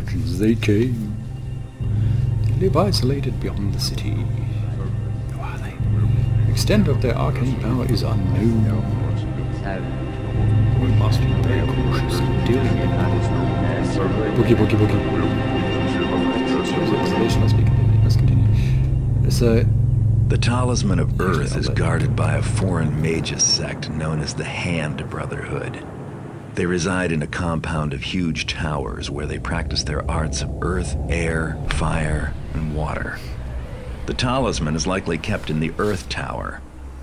virgins they came. They live isolated beyond the city. Who are they? The extent of their arcane power is unknown. We must be very cautious in dealing with them. Boogie, boogie, boogie. Observation must be continued. Must continue. So, The Talisman of Earth is guarded by a foreign magus sect known as the Hand Brotherhood. They reside in a compound of huge towers where they practice their arts of earth, air, fire, and water. The talisman is likely kept in the Earth Tower,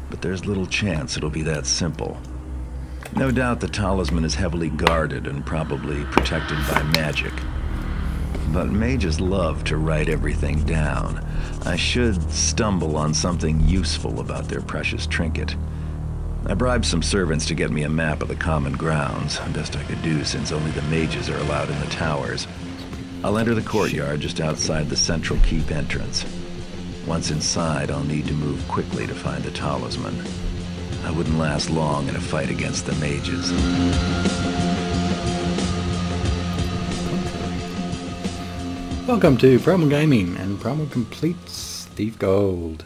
but there's little chance it'll be that simple. No doubt the talisman is heavily guarded and probably protected by magic. But mages love to write everything down. I should stumble on something useful about their precious trinket. I bribed some servants to get me a map of the common grounds, best I could do since only the mages are allowed in the towers. I'll enter the courtyard just outside the central keep entrance. Once inside, I'll need to move quickly to find the talisman. I wouldn't last long in a fight against the mages. welcome to Primal Gaming and Primal Completes Thief Gold.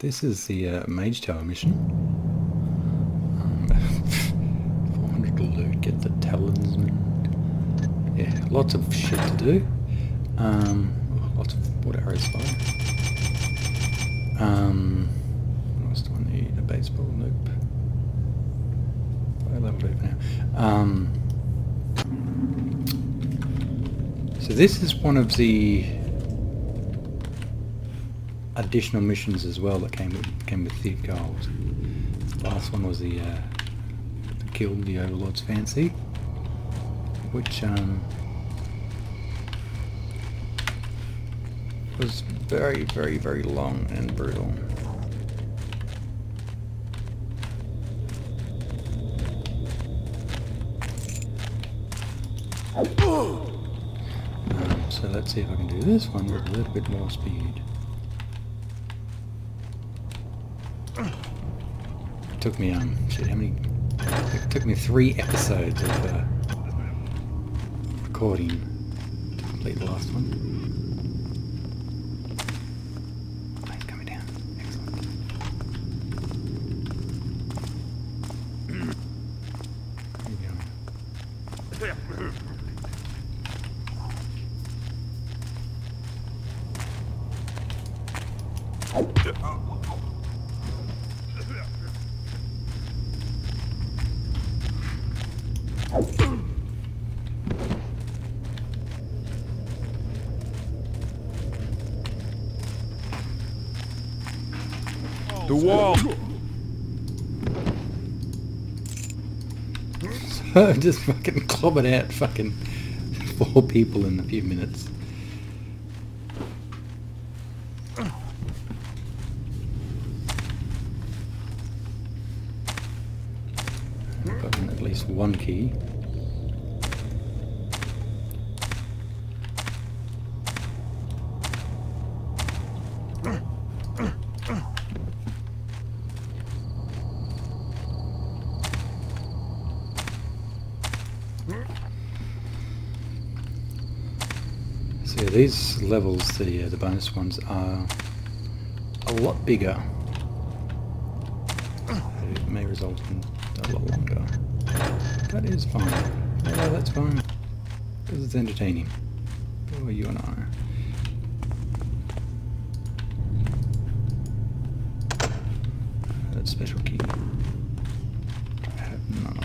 This is the uh, Mage Tower mission. Um, 400 to loot, get the talisman. Yeah, lots of shit to do. Um, lots of water arrows fire. Um, what else do I need? A baseball? Nope. I it now. Um, so this is one of the additional missions as well that came with, came with Thief Gold. The last one was the, uh, the the Overlord's Fancy, which um, was very, very, very long and brutal. Um, so let's see if I can do this one with a little bit more speed. It took me um shit how many it took me three episodes of uh, recording to complete the last one. Oh, it's coming down. Excellent. There you go. The wall! just fucking clobbered out fucking four people in a few minutes. One key. So these levels, the uh, the bonus ones, are a lot bigger. It may result in a lot longer. That is fine. Yeah, that's fine. Because it's entertaining. For you and I. That special key. I have none of.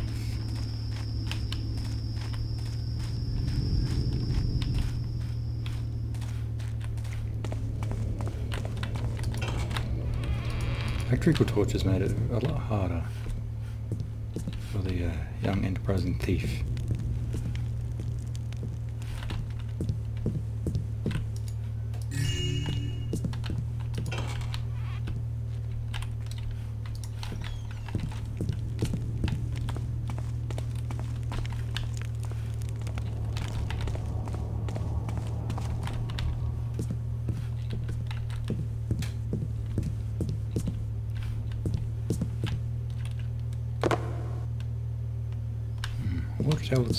Electrical torches made it a lot harder young enterprising thief.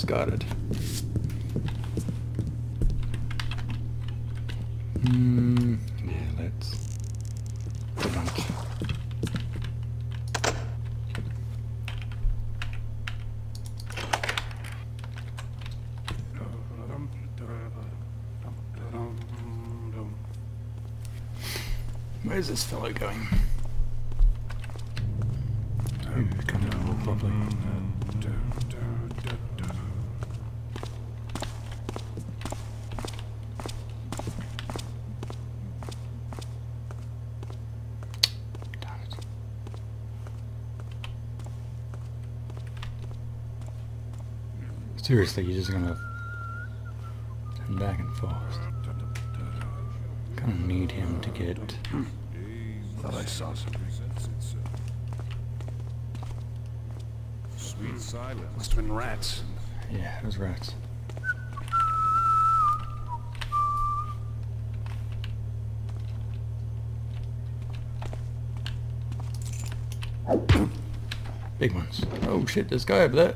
How. Hmm. Yeah, let's. Bunch. Where's this fellow going? Even walk Seriously, you're just gonna come back and forth. Kind of need him to get. Thought I saw something. Sweet silence. Must have been rats. Yeah, those rats. Big ones. Oh shit, there's a guy over there.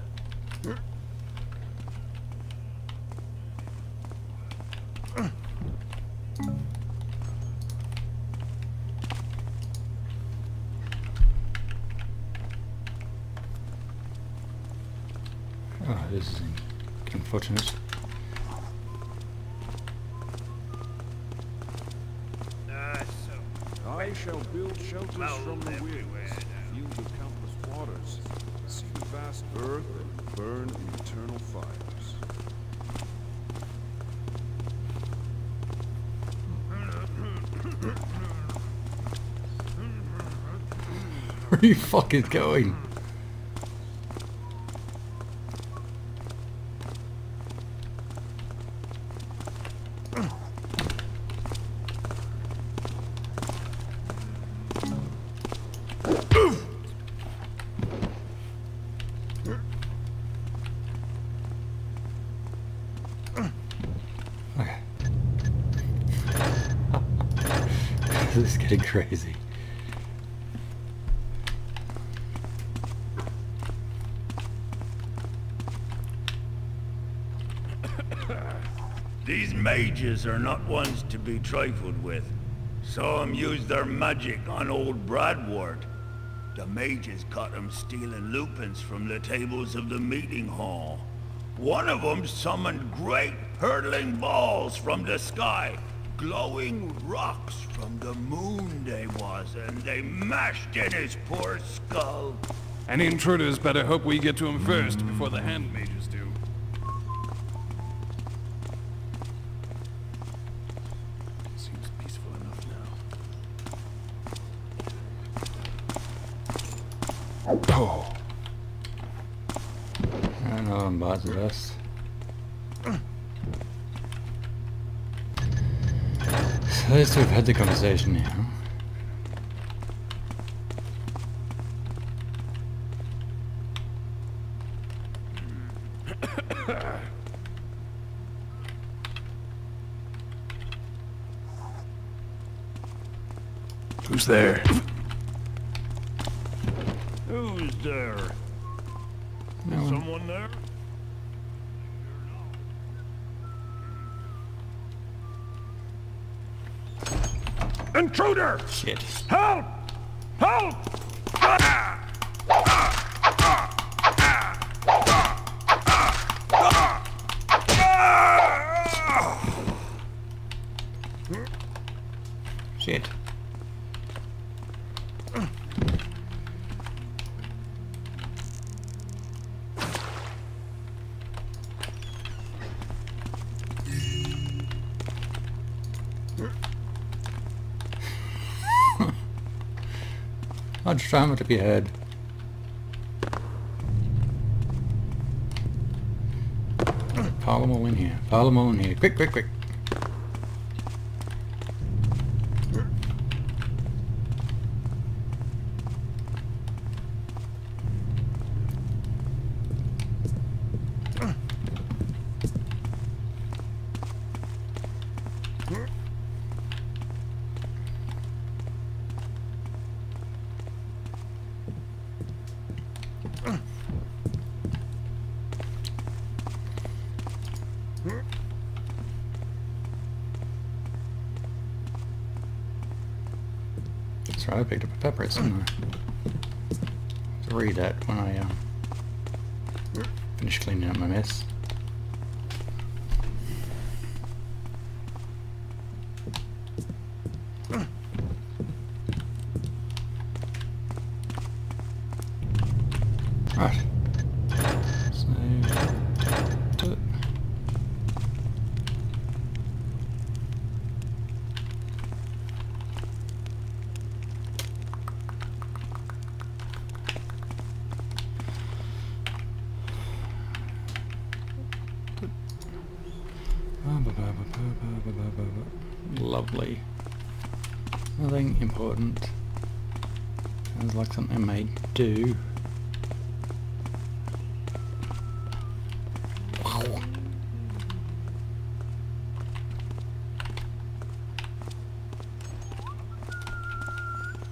Unfortunate. I shall build shelters from the winds, fields of countless waters, see the vast earth and burn in eternal fires. Where are you fucking going? this is getting crazy. These mages are not ones to be trifled with. Saw 'em use their magic on old Bradward. The mages caught 'em stealing lupins from the tables of the meeting hall. One of 'em summoned great hurtling balls from the sky. Glowing rocks from the moon they was, and they mashed in his poor skull. Any intruders better hope we get to him first before the hand mages do. Seems peaceful enough now. Oh. I know I'm um, about to dust. Let's have had the conversation now. Who's there? Intruder! Shit. Help! Just try to be ahead. Pile them all in here. Pile them all in here. Quick, quick, quick. Right, I picked up a papyrus, didn't I? To read that when I um, finish cleaning up my mess. Do. Wow.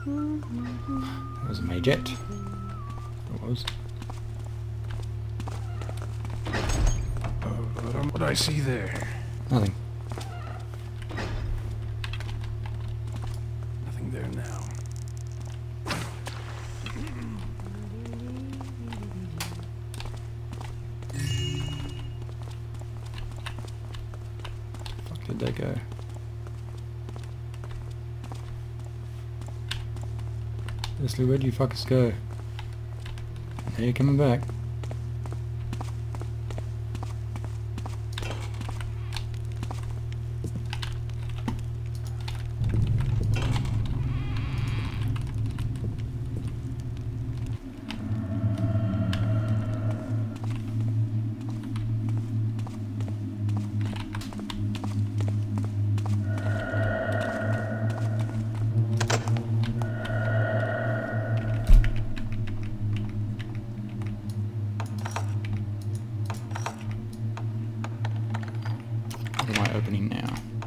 That was a Mayjet. It was. Oh, what I see there? Nothing Leslie, where do you fuckers go? Now you're coming back. I opening now?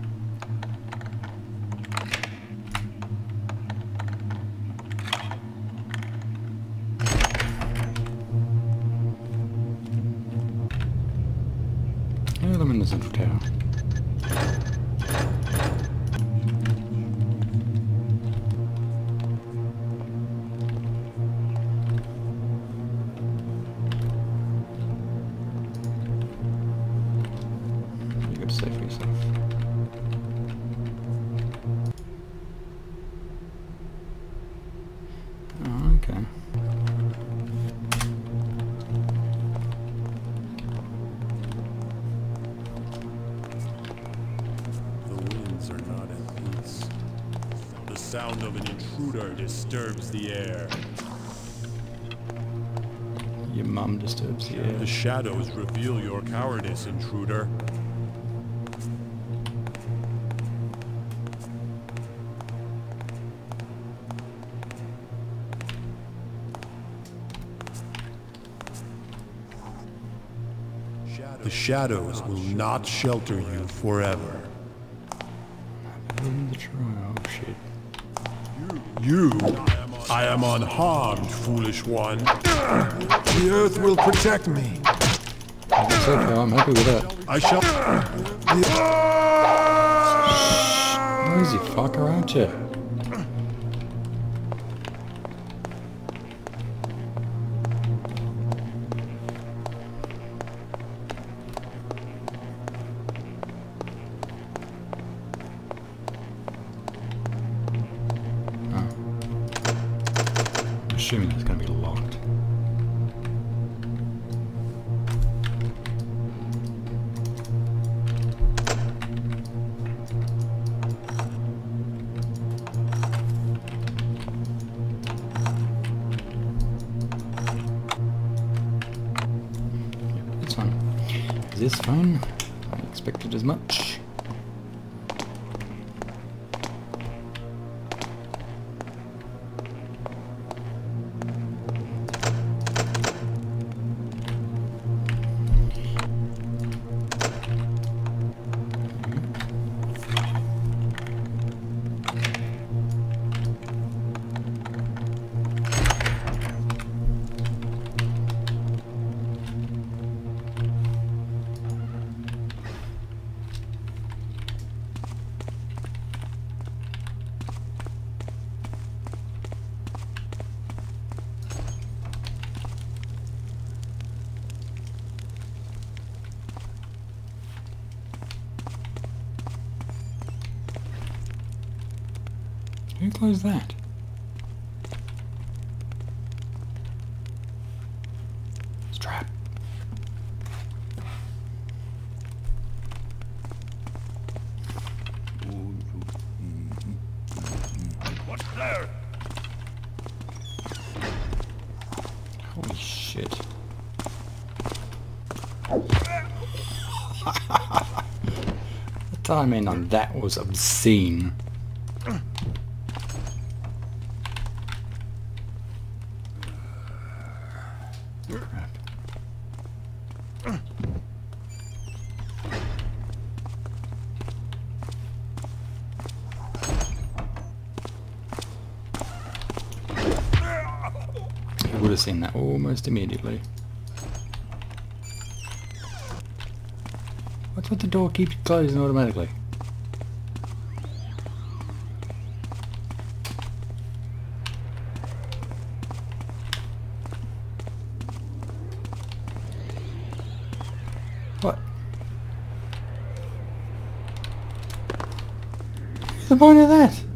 Disturbs the air. Your mum disturbs the air. The shadows reveal your cowardice, intruder. The shadows will not shelter you forever. You, I am unharmed, foolish one. The earth will protect me. It's okay, I'm happy with that. I shall. Noisy fucker, aren't you? This fine? I expected as much. Close that? Strap. What's there? Holy shit. the timing on that was obscene. Almost immediately. What's with the door keeps closing automatically? What? What's the point of that?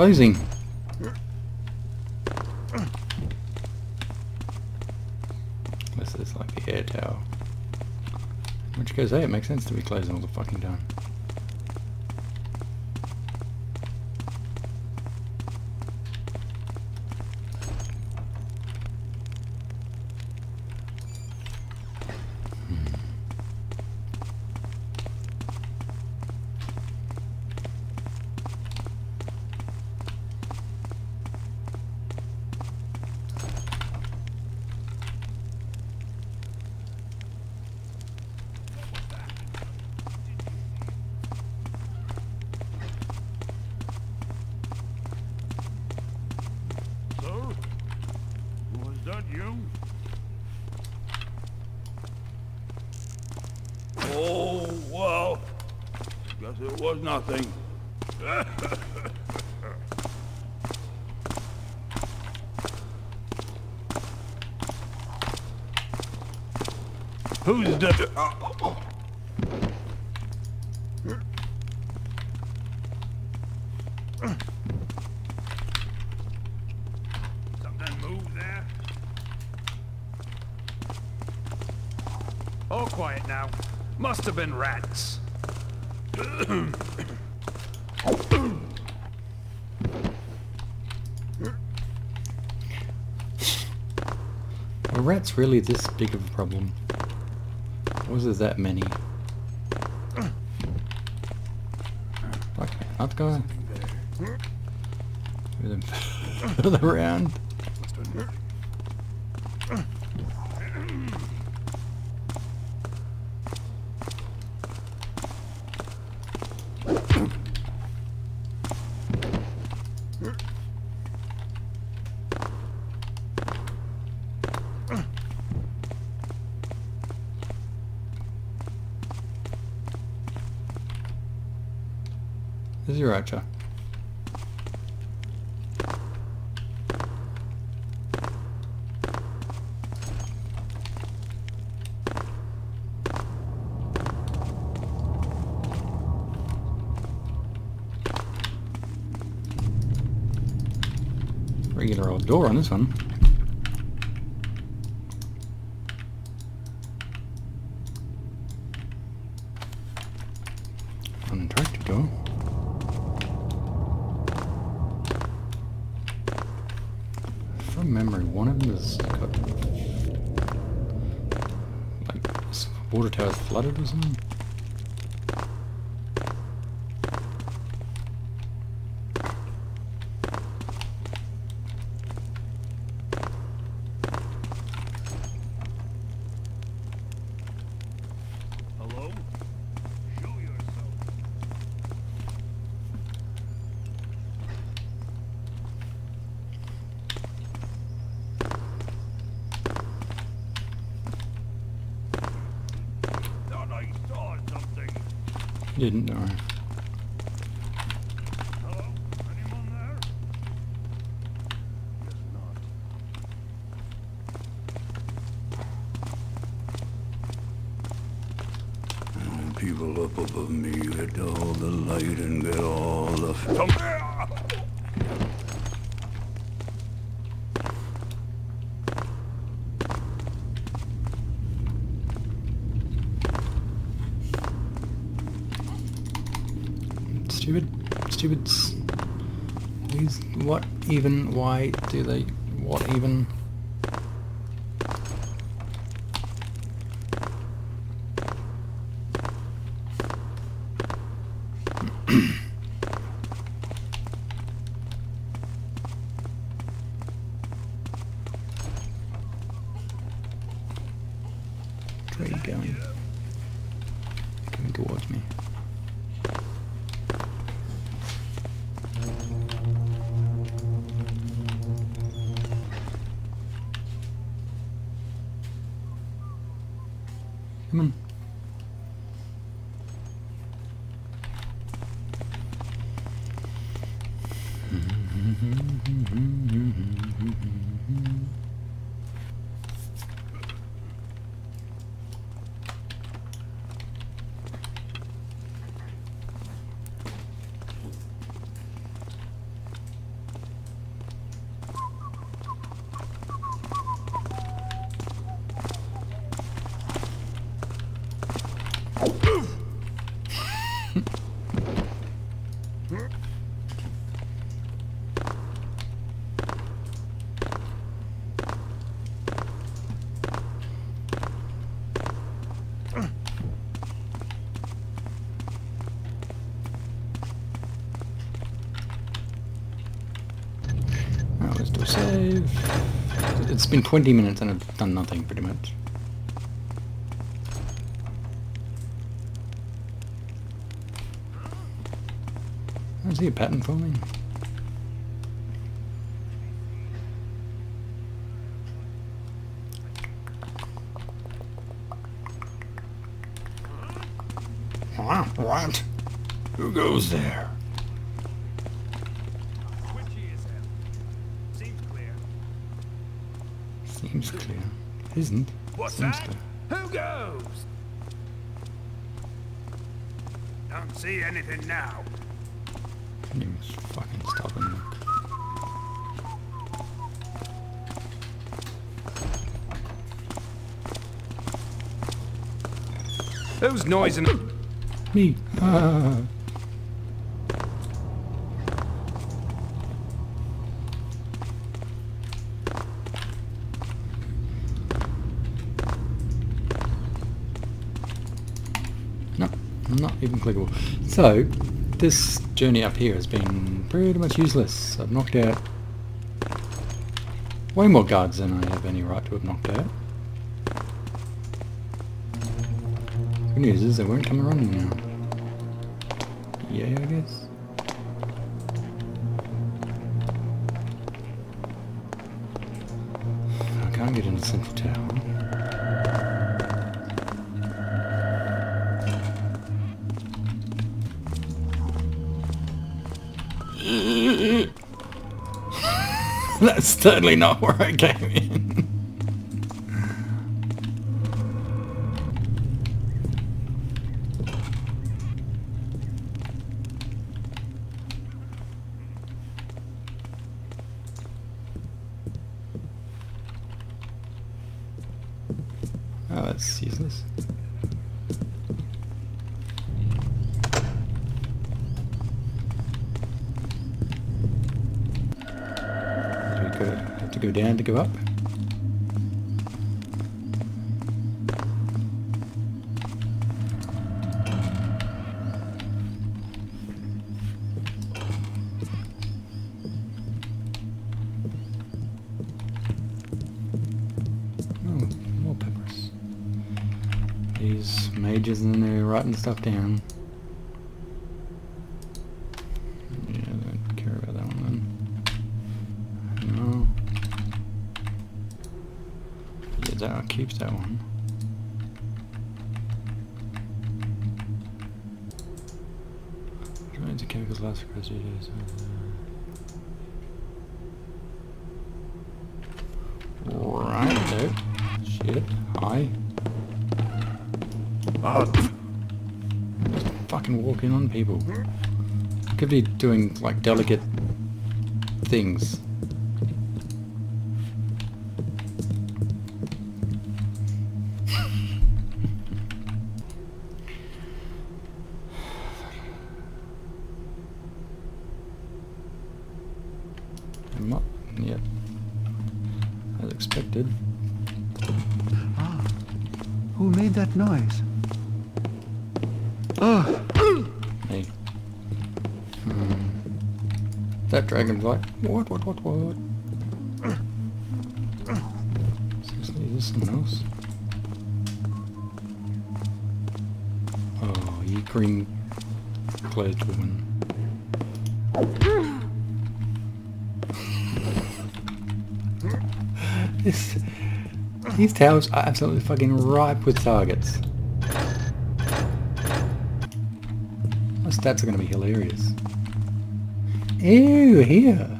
Closing! This is like the air tower. Which goes, hey, it makes sense to be closing all the fucking time. It was nothing. Who's the... Something move there? All quiet now. Must have been rats. Are rats really this big of a problem? Was there that many? Fuck, not going. Move them further around. This is your archer. Old door on this one. Door. From memory, one of them has got like water towers flooded or something. Hello? Show yourself. Thought I saw didn't know. Hello? Anyone there? Guess not. And people up above me get all the light and get all the... Come here! Stupid, stupid. what even? Why do they? What even? Do a save. It's been 20 minutes and I've done nothing pretty much. I see a pattern forming. What? Who goes there? Twitchy as hell. Seems clear. Seems clear. Isn't. What's Seems that? to. Who goes? Don't see anything now. Can you just fucking stop and look? Who's noising? Me. Ah. No, not even clickable. So, this journey up here has been pretty much useless. I've knocked out way more guards than I have any right to have knocked out. Good news is they won't come running now. Yeah, I guess. I can't get into Central Tower. That's totally not where I came in. Oh, that's useless. Do we go, have to go down to go up? Oh, more peppers. These mages and they're writing stuff down. Yeah, I don't care about that one then. No. Yeah, that that one. Kinds of chemicals last the. Right. Shit. Hi. Ah, Fucking walking on people. Could be doing like delicate things. That noise? Oh, Me. Hmm. That dragon's like, what, what, what, what? Seriously, is this someone else? Oh, you green clothed woman. These towers are absolutely fucking ripe with targets. My stats are going to be hilarious. Ew, here.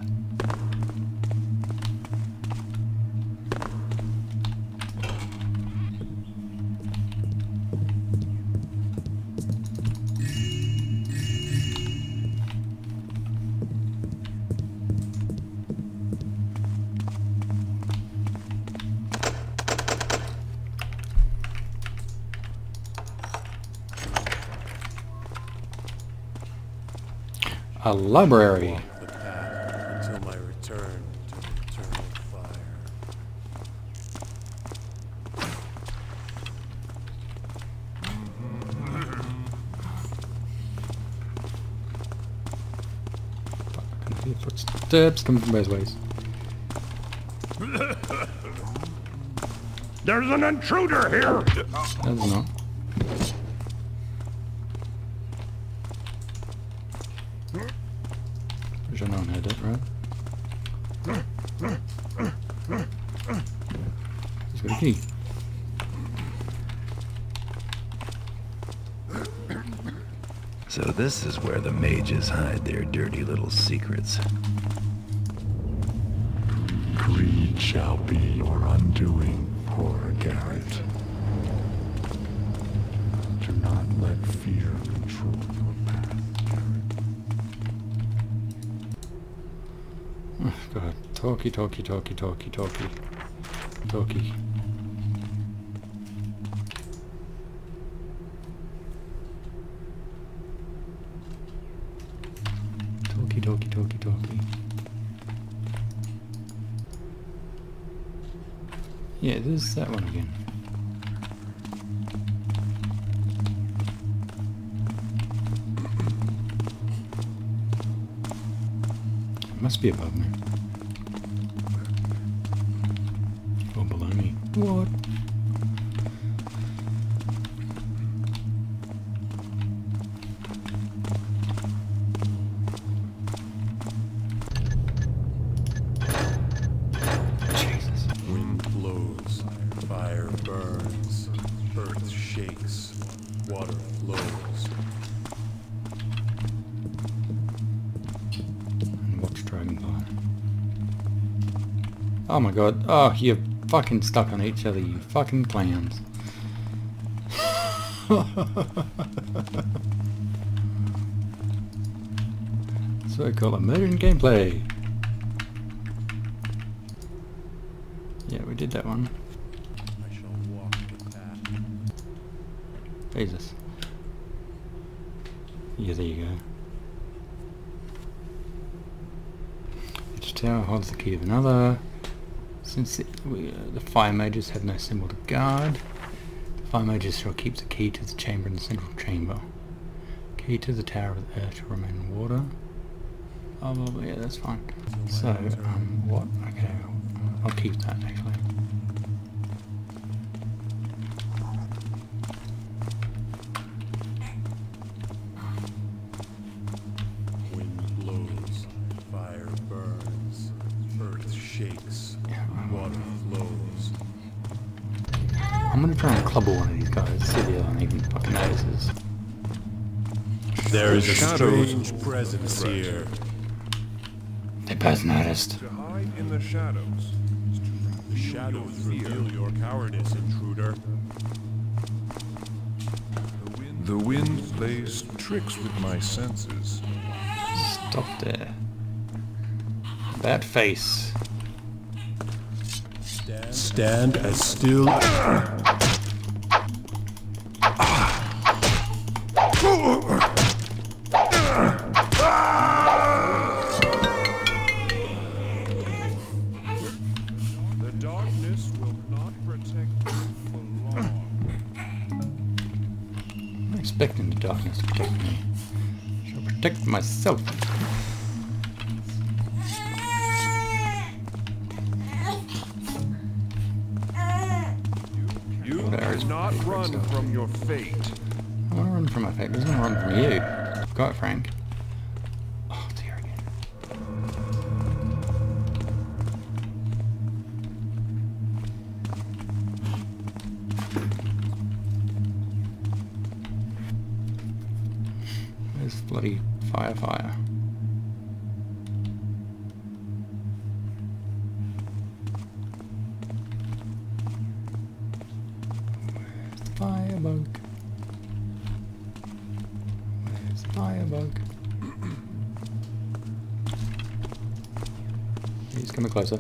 Can library. footsteps coming from both ways. There's an intruder here! That's not. Pretty sure no one heard it, right? He's got a key. So this is where the mages hide their dirty little secrets. Greed shall be your undoing, poor Garrett. Do not let fear control your path, Garrett. Oh, God. Talkie, talkie, talkie, talkie, talkie. Talkie. Talkie, talkie, talkie, talkie. Yeah, this is that one again. It must be above me. Oh my god. Oh, you're fucking stuck on each other, you fucking clowns. so I call it modern gameplay. Yeah, we did that one. Jesus. Yeah, there you go. Each tower holds the key of another. Since it, we, uh, the fire mages have no symbol to guard, the fire mages shall keep the key to the chamber in the central chamber. Key to the tower of the earth shall remain in water. Oh, blah, yeah, that's fine. So, um, what? Okay, I'll, I'll keep that actually. Is a Shadows. strange presence here. They both noticed. To hide in the shadows. The shadows reveal your cowardice, intruder. The wind plays tricks with my senses. Stop there. That face. Stand as still darkness protect me. I shall protect myself. You cannot run from your fate. I want to run from my fate. There's no run from you. Got it, Frank. He's coming closer.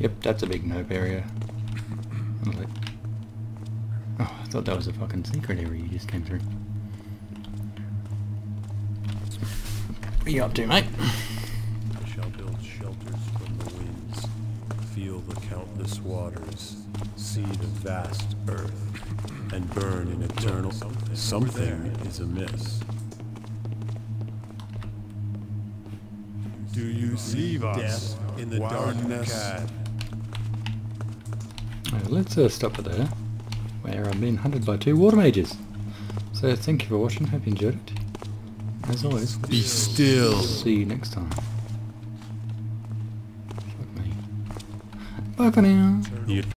Yep, that's a big. I'm like, oh, I thought that was a fucking secret area you just came through. What are you up to, mate? Waters, see the vast earth, and burn in eternal. Something is amiss. Do you see death in the darkness? Alright, let's uh, stop it there, where I'm being hunted by two water mages. So thank you for watching, hope you enjoyed it. As always, Be still. see you next time. Fuck me.